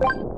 you